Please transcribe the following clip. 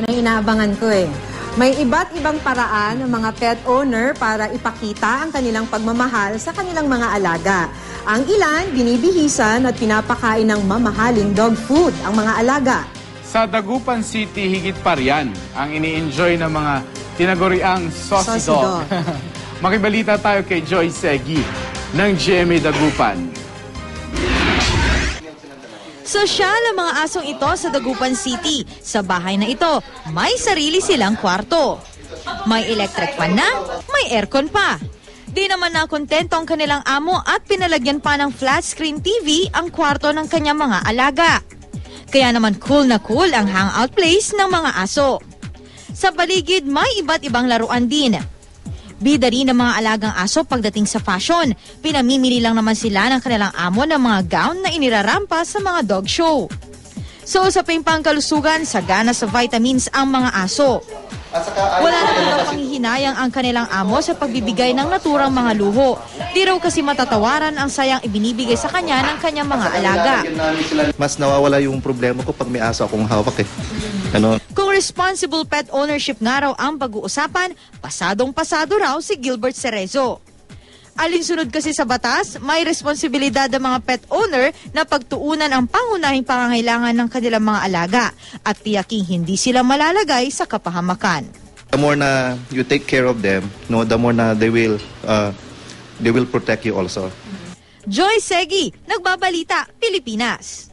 Yan ang inaabangan ko eh. May iba't ibang paraan ng mga pet owner para ipakita ang kanilang pagmamahal sa kanilang mga alaga. Ang ilan, binibihisan at pinapakain ng mamahaling dog food ang mga alaga. Sa Dagupan City, higit pa riyan ang ini-enjoy ng mga tinaguriang saucy, Saucy dog. dog. Makibalita tayo kay Joy Segi ng GMA Dagupan. Sosyal ang mga asong ito sa Dagupan City. Sa bahay na ito, may sarili silang kwarto. May electric fan na, may aircon pa. Di naman na kontento ang kanilang amo at pinalagyan pa ng flat screen TV ang kwarto ng kanyang mga alaga. Kaya naman cool na cool ang hangout place ng mga aso. Sa paligid, may iba't ibang laruan din. Bida rin ng mga alagang aso pagdating sa fashion. Pinamimili lang naman sila ng kanilang amo ng mga gown na inirarampa sa mga dog show. So sa pangkalusugan, sagana sa vitamins ang mga aso. Wala naman daw panghihinayang ang kanilang amo sa pagbibigay ng naturang mga luho. Di raw kasi matatawaran ang sayang ibinibigay sa kanya ng kanyang mga alaga. Mas nawawala yung problema ko pag may aso akong hawak eh. Ano, responsible pet ownership nga raw ang pag-uusapan, pasadong-pasado raw si Gilbert Cerezo. Alinsunod kasi sa batas, may responsibilidad ang mga pet owner na pagtuunan ang pangunahing pangangailangan ng kanilang mga alaga at tiyaking hindi sila malalagay sa kapahamakan. the more na you take care of them, no, the more na they will uh, they will protect you also. Joy Segi, Nagbabalita, Pilipinas.